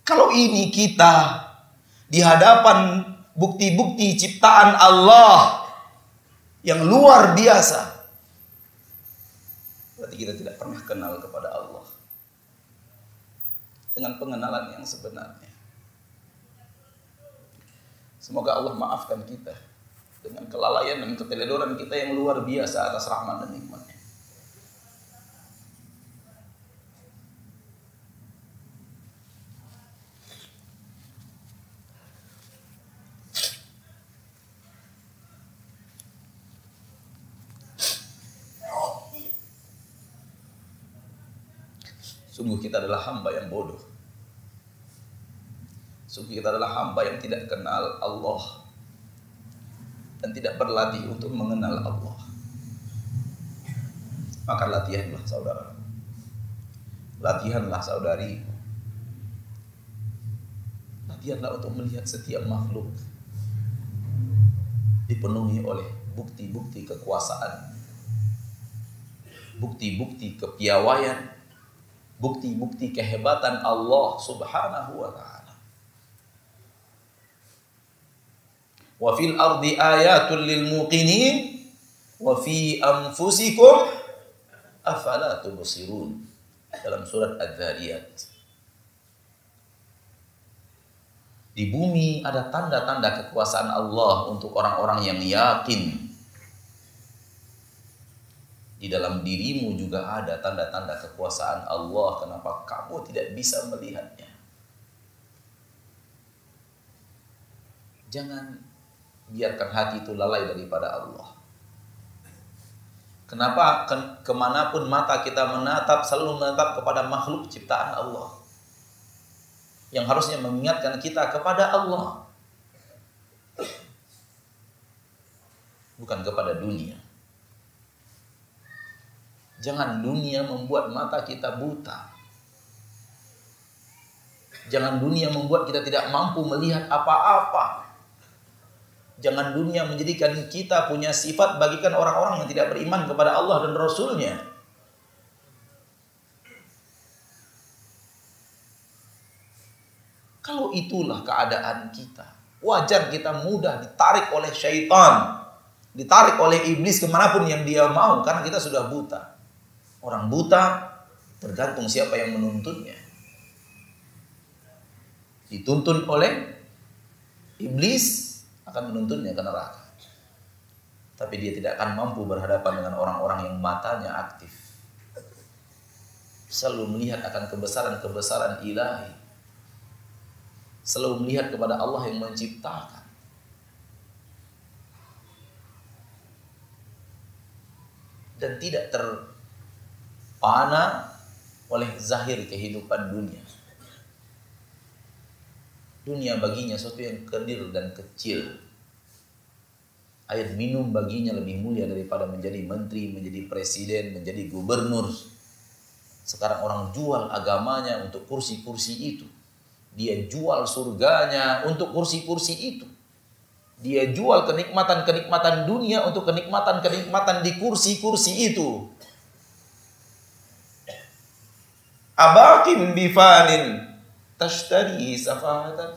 [SPEAKER 2] Kalau ini kita di hadapan bukti-bukti ciptaan Allah yang luar biasa, berarti kita tidak pernah kenal kepada Allah dengan pengenalan yang sebenarnya. Semoga Allah maafkan kita dengan kelalaian dan keteledoran kita yang luar biasa atas rahmat dan nikmatnya. Sungguh kita adalah hamba yang bodoh. Sungguh kita adalah hamba yang tidak kenal Allah dan tidak berlatih untuk mengenal Allah. Maka latihanlah saudara. Latihanlah saudari. Latihanlah untuk melihat setiap makhluk dipenuhi oleh bukti-bukti kekuasaan, bukti-bukti kepiawaian, bukti-bukti kehebatan Allah Subhanahu wa taala. Wa fil ardi ayatul lil muqinin wa fi anfusikum afala tubsirun. Dalam surat Adz-Dzariyat. Di bumi ada tanda-tanda kekuasaan Allah untuk orang-orang yang yakin di dalam dirimu juga ada tanda-tanda kekuasaan Allah. Kenapa kamu tidak bisa melihatnya? Jangan biarkan hati itu lalai daripada Allah. Kenapa ke, ke mana pun mata kita menatap selalu menatap kepada makhluk ciptaan Allah yang harusnya mengingatkan kita kepada Allah bukan kepada dunia. Jangan dunia membuat mata kita buta. Jangan dunia membuat kita tidak mampu melihat apa-apa. Jangan dunia menjadikan kita punya sifat bagikan orang-orang yang tidak beriman kepada Allah dan Rasulnya. Kalau itulah keadaan kita, wajar kita mudah ditarik oleh syaitan, ditarik oleh iblis ke mana pun yang dia mau, karena kita sudah buta. Orang buta tergantung siapa yang menuntunnya. Dituntun oleh iblis, akan menuntunnya ke neraka. Tapi dia tidak akan mampu berhadapan dengan orang-orang yang matanya aktif. Selalu melihat akan kebesaran-kebesaran ilahi. Selalu melihat kepada Allah yang menciptakan. Dan tidak terpana oleh zahir kehidupan dunia Dunia baginya sesuatu yang kerdil dan kecil. Air minum baginya lebih mulia daripada menjadi menteri, menjadi presiden, menjadi gubernur. Sekarang orang jual agamanya untuk kursi-kursi itu. Dia jual surganya untuk kursi-kursi itu. Dia jual kenikmatan-kenikmatan dunia untuk kenikmatan-kenikmatan di kursi-kursi itu. Abakim bifanin tashtari safahatan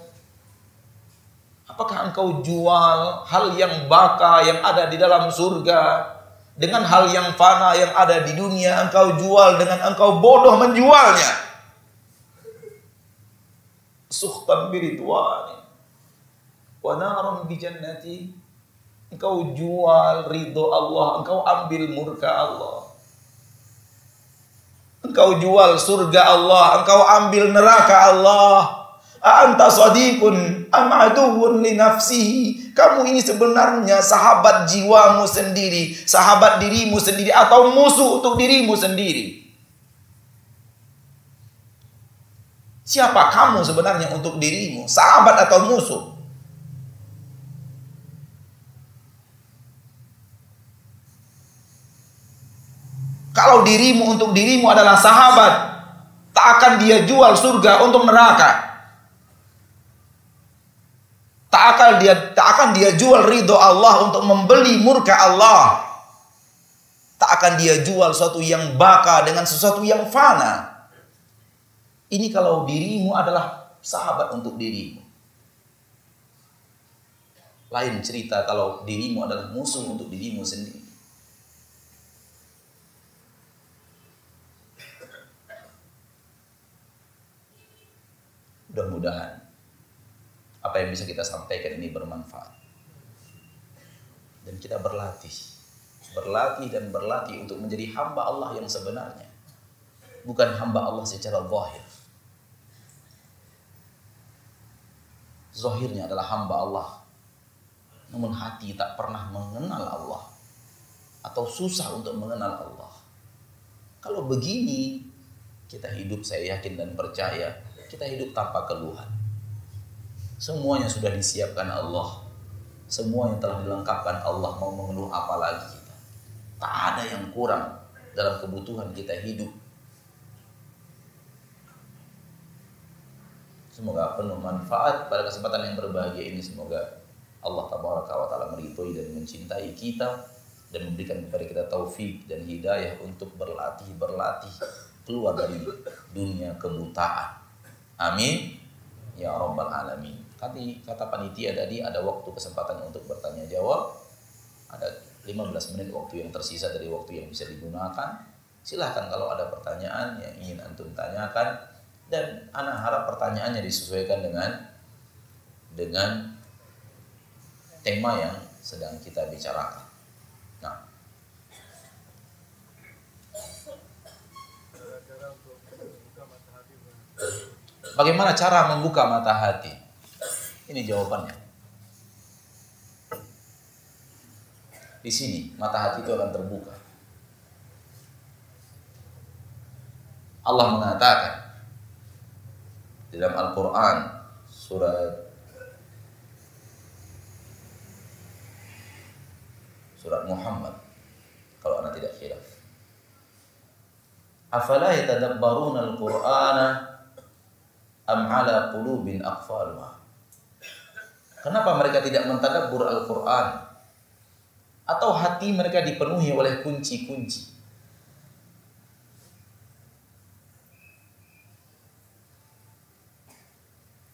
[SPEAKER 2] Apakah engkau jual hal yang baka yang ada di dalam surga dengan hal yang fana yang ada di dunia engkau jual dengan engkau bodoh menjualnya? Suhtan biridwani wa naran bi jannati. Engkau jual ridho Allah, engkau ambil murka Allah. Engkau jual surga Allah, engkau ambil neraka Allah. Anta sadiqun am li nafsihi. Kamu ini sebenarnya sahabat jiwamu sendiri, sahabat dirimu sendiri atau musuh untuk dirimu sendiri. Siapa kamu sebenarnya untuk dirimu, sahabat atau musuh? Kalau dirimu untuk dirimu adalah sahabat, tak akan dia jual surga untuk neraka. Tak akan dia tak akan dia jual ridho Allah untuk membeli murka Allah. Tak akan dia jual sesuatu yang baka dengan sesuatu yang fana. Ini kalau dirimu adalah sahabat untuk dirimu. Lain cerita kalau dirimu adalah musuh untuk dirimu sendiri. Mudah-mudahan apa yang bisa kita sampaikan ini bermanfaat. Dan kita berlatih. Berlatih dan berlatih untuk menjadi hamba Allah yang sebenarnya. Bukan hamba Allah secara zahir. Zahirnya adalah hamba Allah. Namun hati tak pernah mengenal Allah. Atau susah untuk mengenal Allah. Kalau begini, kita hidup saya yakin dan percaya, kita hidup tanpa keluhan Semuanya sudah disiapkan Allah. Semua yang telah dilengkapkan Allah mau mengeluh apa lagi kita. Tak ada yang kurang dalam kebutuhan kita hidup. Semoga penuh manfaat pada kesempatan yang berbahagia ini. Semoga Allah tabaraka wa taala meridhoi dan mencintai kita dan memberikan kepada kita taufik dan hidayah untuk berlatih berlatih keluar dari dunia kebutaan. Amin. Ya Rabbal Alamin. Tadi kata panitia tadi ada waktu kesempatan untuk bertanya jawab. Ada 15 menit waktu yang tersisa dari waktu yang bisa digunakan. Silahkan kalau ada pertanyaan yang ingin antum tanyakan dan anak harap pertanyaannya disesuaikan dengan dengan tema yang sedang kita bicarakan. Bagaimana cara membuka mata hati? Ini jawabannya. Di sini mata hati itu akan terbuka. Allah mengatakan dalam Al-Qur'an surat surat Muhammad kalau anak tidak khilaf afala yatadabbaruna al-qur'ana am ala qulubin aqfalha Kenapa mereka tidak mentadabbur Al-Qur'an? Atau hati mereka dipenuhi oleh kunci-kunci?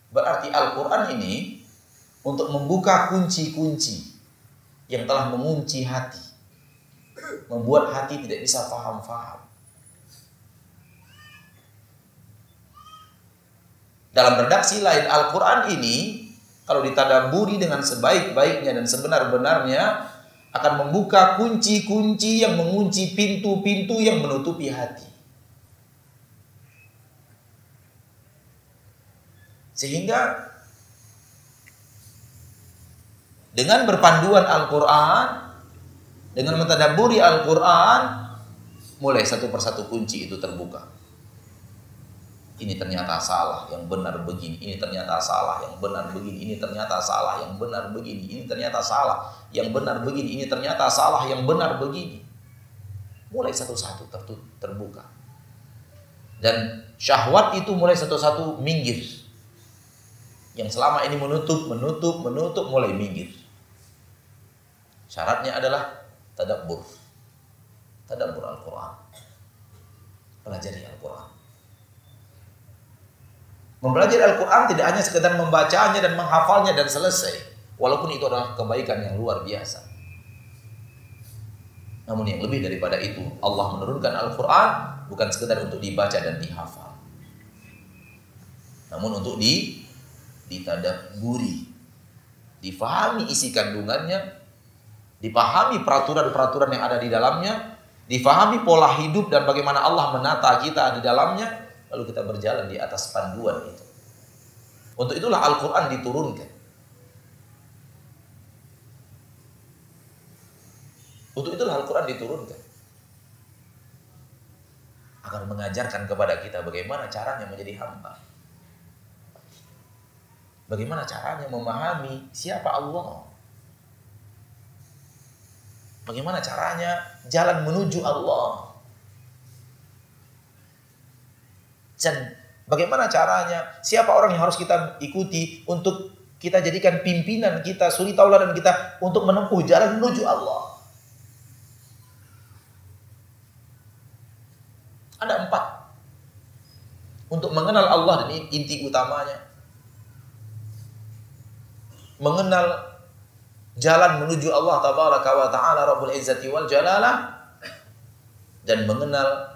[SPEAKER 2] Berarti Al-Quran ini untuk membuka kunci-kunci yang telah mengunci hati. Membuat hati tidak bisa faham-faham. Dalam redaksi lain Al-Quran ini kalau ditadaburi dengan sebaik-baiknya dan sebenar-benarnya akan membuka kunci-kunci yang mengunci pintu-pintu yang menutupi hati. Sehingga dengan berpanduan Al-Quran, dengan mentadaburi Al-Quran, mulai satu persatu kunci itu terbuka. Ini ternyata salah, yang benar begini. Ini ternyata salah, yang benar begini. Ini ternyata salah, yang benar begini. Ini ternyata salah, yang benar begini. Ini ternyata salah, yang benar begini. Mulai satu-satu terbuka. Dan syahwat itu mulai satu-satu minggir yang selama ini menutup, menutup, menutup mulai minggir. Syaratnya adalah tadabbur. Tadabbur Al-Quran. Pelajari Al-Quran. Mempelajari Al-Quran tidak hanya sekedar membacanya dan menghafalnya dan selesai. Walaupun itu adalah kebaikan yang luar biasa. Namun yang lebih daripada itu, Allah menurunkan Al-Quran bukan sekedar untuk dibaca dan dihafal. Namun untuk di ditadaburi, difahami isi kandungannya, dipahami peraturan-peraturan yang ada di dalamnya, difahami pola hidup dan bagaimana Allah menata kita di dalamnya, lalu kita berjalan di atas panduan itu. Untuk itulah Al-Quran diturunkan. Untuk itulah Al-Quran diturunkan. Agar mengajarkan kepada kita bagaimana caranya menjadi hamba Bagaimana caranya memahami siapa Allah? Bagaimana caranya jalan menuju Allah? Dan bagaimana caranya siapa orang yang harus kita ikuti untuk kita jadikan pimpinan kita, suri tauladan kita untuk menempuh jalan menuju Allah? Ada empat. Untuk mengenal Allah dan inti utamanya mengenal jalan menuju Allah tabaraka wa taala Rabbul Izzati wal Jalalah dan mengenal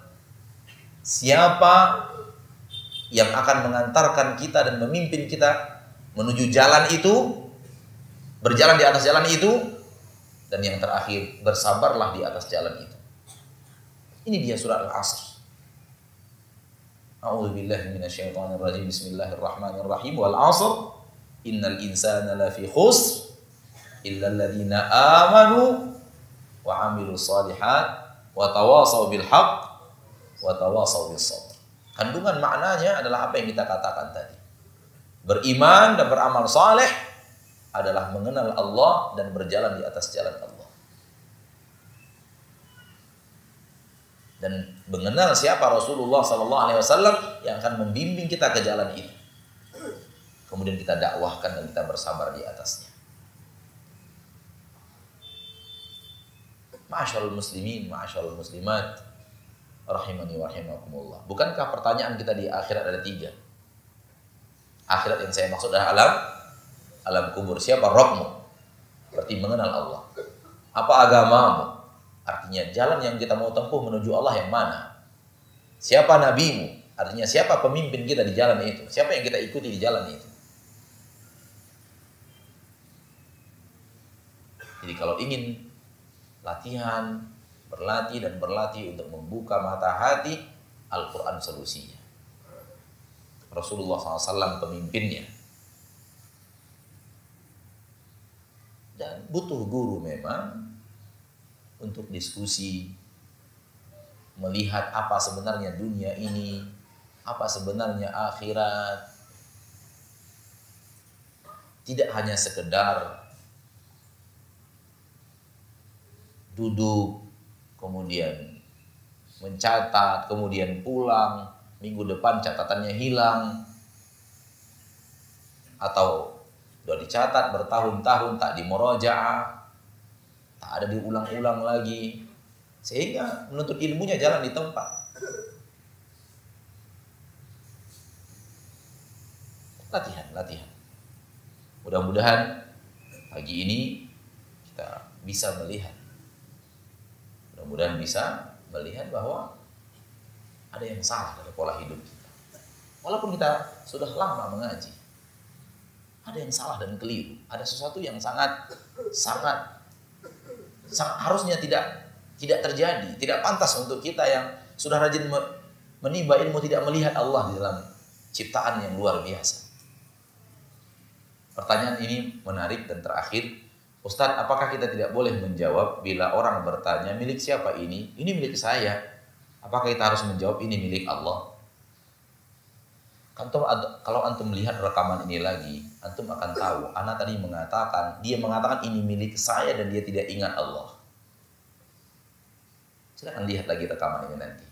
[SPEAKER 2] siapa yang akan mengantarkan kita dan memimpin kita menuju jalan itu berjalan di atas jalan itu dan yang terakhir bersabarlah di atas jalan itu. Ini dia surat Al-Asr. A'udzu billahi Bismillahirrahmanirrahim. Wal 'asr. Innal insana lafi khusr illa alladhina amanu wa amilu salihat wa tawasaw bil haqq wa tawasaw bis sabr. Kandungan maknanya adalah apa yang kita katakan tadi. Beriman dan beramal saleh adalah mengenal Allah dan berjalan di atas jalan Allah. Dan mengenal siapa Rasulullah sallallahu alaihi wasallam yang akan membimbing kita ke jalan itu kemudian kita dakwahkan dan kita bersabar di atasnya. Ma'asyarul muslimin, ma'asyarul muslimat, rahimani wa rahimakumullah. Bukankah pertanyaan kita di akhirat ada tiga? Akhirat yang saya maksud adalah alam, alam kubur. Siapa rohmu? Berarti mengenal Allah. Apa agamamu? Artinya jalan yang kita mau tempuh menuju Allah yang mana? Siapa nabimu? Artinya siapa pemimpin kita di jalan itu? Siapa yang kita ikuti di jalan itu? Jadi kalau ingin latihan, berlatih dan berlatih untuk membuka mata hati, Al-Quran solusinya. Rasulullah SAW pemimpinnya. Dan butuh guru memang untuk diskusi, melihat apa sebenarnya dunia ini, apa sebenarnya akhirat. Tidak hanya sekedar duduk, kemudian mencatat, kemudian pulang, minggu depan catatannya hilang, atau sudah dicatat bertahun-tahun tak dimorojaah, tak ada diulang-ulang lagi, sehingga menuntut ilmunya jalan di tempat. Latihan, latihan. Mudah-mudahan pagi ini kita bisa melihat Mudah-mudahan bisa melihat bahwa ada yang salah dari pola hidup kita. Walaupun kita sudah lama mengaji, ada yang salah dan keliru. Ada sesuatu yang sangat sangat, sangat harusnya tidak tidak terjadi, tidak pantas untuk kita yang sudah rajin menimba ilmu tidak melihat Allah di dalam ciptaan yang luar biasa. Pertanyaan ini menarik dan terakhir Ustadz, apakah kita tidak boleh menjawab bila orang bertanya, milik siapa ini? Ini milik saya. Apakah kita harus menjawab ini milik Allah? Antum, kalau antum melihat rekaman ini lagi, antum akan tahu. Anak tadi mengatakan, dia mengatakan ini milik saya dan dia tidak ingat Allah. Silahkan lihat lagi rekaman ini nanti.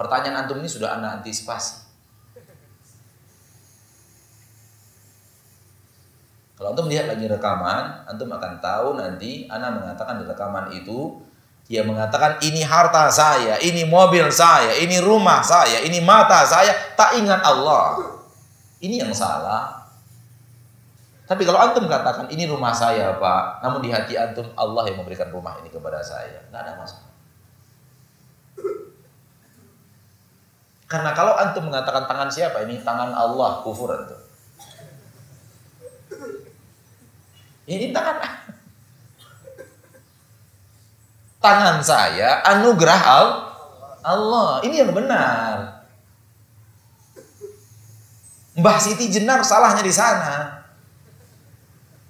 [SPEAKER 2] Pertanyaan antum ini sudah anak antisipasi. Kalau antum lihat lagi rekaman, antum akan tahu nanti anak mengatakan di rekaman itu dia mengatakan ini harta saya, ini mobil saya, ini rumah saya, ini mata saya, tak ingat Allah. Ini yang salah. Tapi kalau antum katakan ini rumah saya pak, namun di hati antum Allah yang memberikan rumah ini kepada saya, nggak ada masalah. Karena kalau antum mengatakan tangan siapa ini tangan Allah kufur antum. Ini tangan tangan saya anugerah Allah. Ini yang benar. Mbah Siti Jenar salahnya di sana.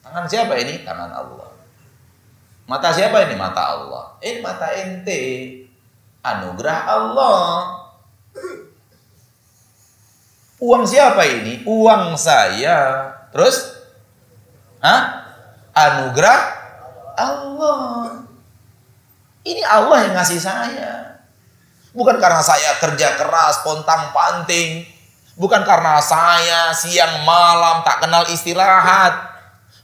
[SPEAKER 2] Tangan siapa ini? Tangan Allah. Mata siapa ini? Mata Allah. Eh mata ente. Anugerah Allah. Uang siapa ini? Uang saya. Terus? Hah? Anugerah Allah. Ini Allah yang ngasih saya. Bukan karena saya kerja keras, pontang panting. Bukan karena saya siang malam tak kenal istirahat.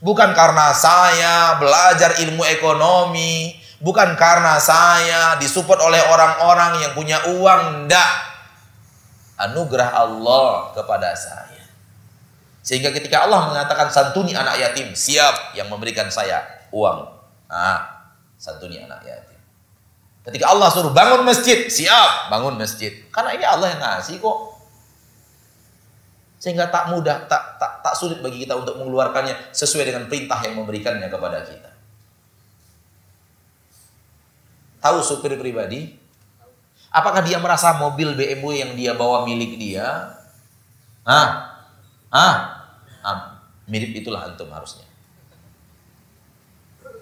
[SPEAKER 2] Bukan karena saya belajar ilmu ekonomi. Bukan karena saya disupport oleh orang-orang yang punya uang. Tidak. Anugerah Allah kepada saya. Sehingga ketika Allah mengatakan santuni anak yatim, siap yang memberikan saya uang. Nah, santuni anak yatim. Ketika Allah suruh bangun masjid, siap bangun masjid. Karena ini Allah yang ngasih kok. Sehingga tak mudah, tak, tak, tak sulit bagi kita untuk mengeluarkannya sesuai dengan perintah yang memberikannya kepada kita. Tahu supir pribadi? Apakah dia merasa mobil BMW yang dia bawa milik dia? Hah? Ah, ah mirip itulah antum harusnya.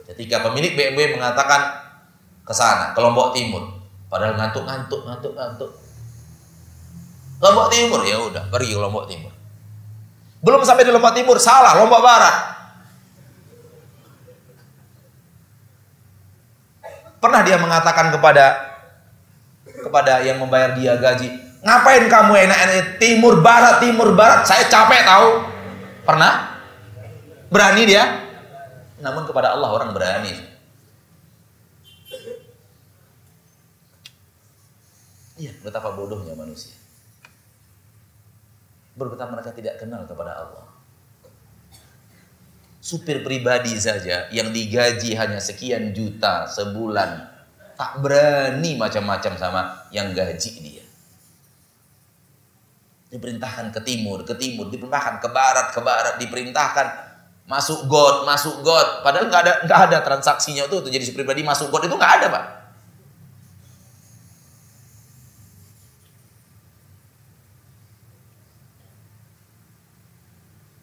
[SPEAKER 2] Ketika pemilik BMW mengatakan ke sana, ke Lombok Timur, padahal ngantuk, ngantuk, ngantuk, ngantuk. Lombok Timur ya udah pergi ke Lombok Timur. Belum sampai di Lombok Timur, salah Lombok Barat. Pernah dia mengatakan kepada kepada yang membayar dia gaji, Ngapain kamu enak-enak timur barat timur barat? Saya capek tahu. Pernah? Berani dia? Namun kepada Allah orang berani. Iya, betapa bodohnya manusia. Betapa mereka tidak kenal kepada Allah. Supir pribadi saja yang digaji hanya sekian juta sebulan tak berani macam-macam sama yang gaji dia diperintahkan ke timur, ke timur, diperintahkan ke barat, ke barat, diperintahkan masuk got, masuk got. Padahal nggak ada nggak ada transaksinya itu untuk jadi pribadi masuk got itu nggak ada pak.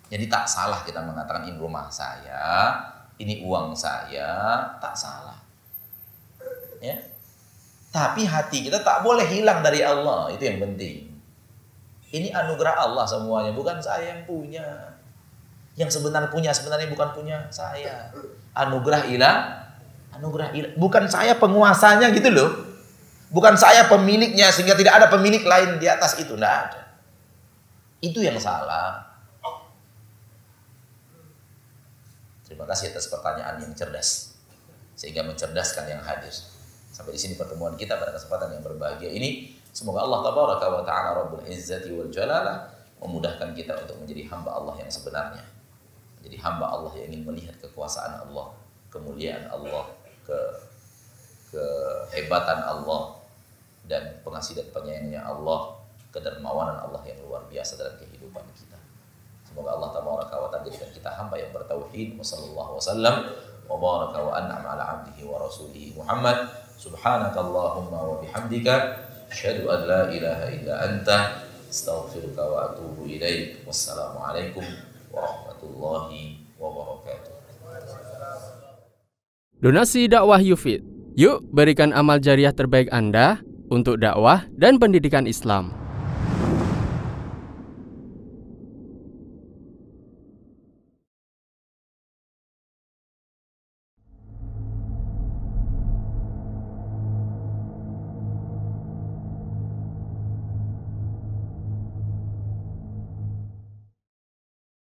[SPEAKER 2] Jadi tak salah kita mengatakan ini rumah saya, ini uang saya, tak salah. Ya. Tapi hati kita tak boleh hilang dari Allah, itu yang penting. Ini anugerah Allah semuanya, bukan saya yang punya. Yang sebenarnya punya sebenarnya bukan punya saya. Anugerah ilah, anugerah ilah. Bukan saya penguasanya gitu loh. Bukan saya pemiliknya sehingga tidak ada pemilik lain di atas itu, tidak ada. Itu yang salah. Terima kasih atas pertanyaan yang cerdas. Sehingga mencerdaskan yang hadir. Sampai di sini pertemuan kita pada kesempatan yang berbahagia ini. Semoga Allah tabaraka wa ta'ala rabbul izzati wal jalalah memudahkan kita untuk menjadi hamba Allah yang sebenarnya. Menjadi hamba Allah yang ingin melihat kekuasaan Allah, kemuliaan Allah, ke kehebatan Allah dan pengasih dan penyayangnya Allah, kedermawanan Allah yang luar biasa dalam kehidupan kita. Semoga Allah tabaraka wa ta'ala jadikan kita hamba yang bertauhid. Wassallallahu wasallam wa baraka wa an'ama ala abdihi wa rasulihi Muhammad Subhanakallahumma wa bihamdika asyhadu an la ilaha illa anta astaghfiruka wa atubu ilaik. Wassalamualaikum warahmatullahi wabarakatuh.
[SPEAKER 1] Donasi dakwah Yufid. Yuk berikan amal jariah terbaik Anda untuk dakwah dan pendidikan Islam.